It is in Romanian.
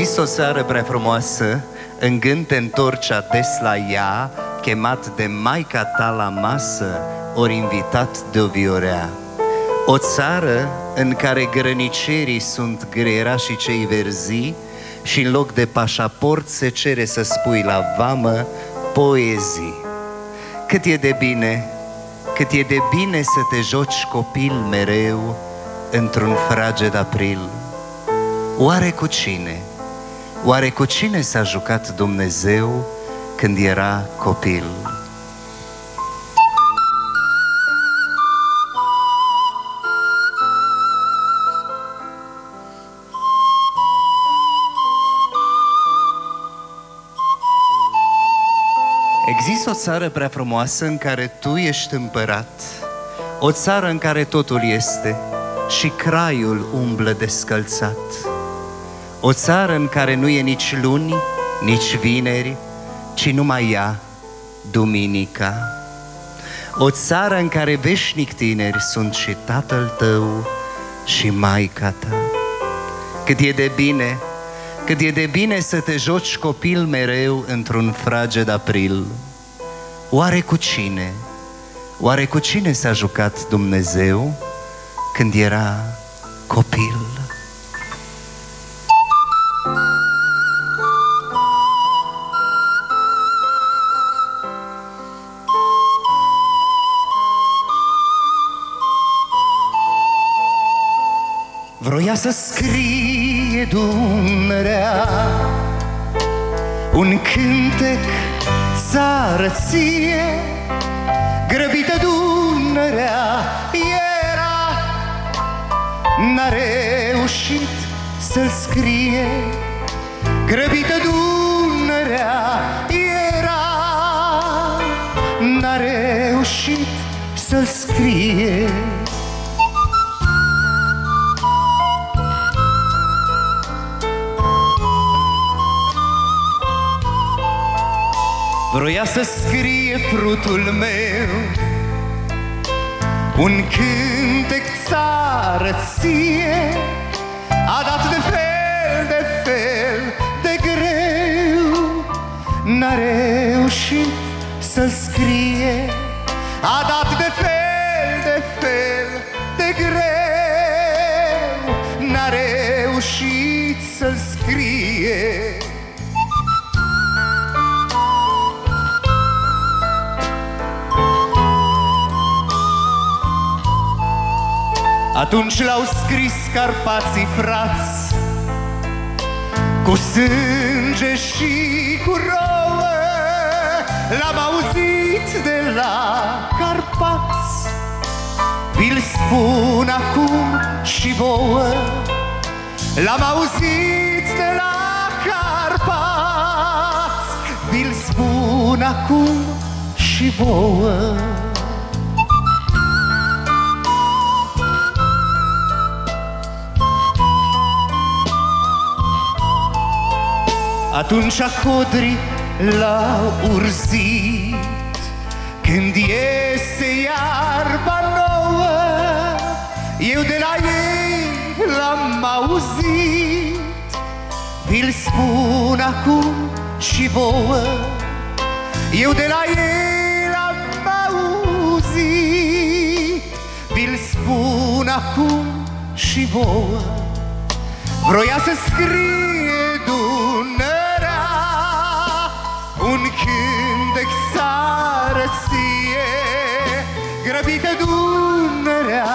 Există o seară prea frumoasă, în gând te întorci ades la ea, chemat de maica ta la masă, ori invitat de o viorea. O țară în care grănicerii sunt și cei verzi și în loc de pașaport se cere să spui la vamă poezii. Cât e de bine, cât e de bine să te joci copil mereu într-un fraged april. Oare cu cine? Oare cu cine s-a jucat Dumnezeu când era copil? Există o țară prea frumoasă în care tu ești împărat, o țară în care totul este și craiul umblă descălțat. O țară în care nu e nici luni, nici vineri, ci numai ea, duminica. O țară în care veșnic tineri sunt și tatăl tău și maica ta. Cât e de bine, cât e de bine să te joci copil mereu într-un fraged april. Oare cu cine, oare cu cine s-a jucat Dumnezeu când era copil? Vroia să scrie Dumnezeu un cântec țară ție, grăbită Dunărea era, n-a reușit să-l scrie, grăbită Dunărea era, n-a reușit să-l scrie. Vroia să scrie frutul meu. Un cântec țară ție A dat de fel, de fel, de greu. N-a reușit să scrie A dat de fel, de fel, de greu. N-a reușit să scrie Atunci l-au scris Carpații frați Cu sânge și cu rouă L-am auzit de la Carpați. Vi-l spun acum și vouă. L-am auzit de la Carpați. Vi-l spun acum și vouă Atunci codrii l-au urzit. Când iese iarba nouă Eu de la ei l-am auzit. Vi-l spun acum și vouă Eu de la ei l-am auzit. Vi-l spun acum și vouă. Vroia să scrie un cântec țară ție Grăbită Dunărea